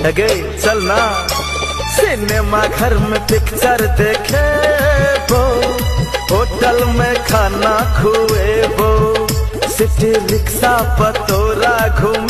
लगे, चलना। सिनेमा घर में पिक्चर देखे वो। होटल में खाना खुए वो। सिटी रिक्शा पतोरा घूम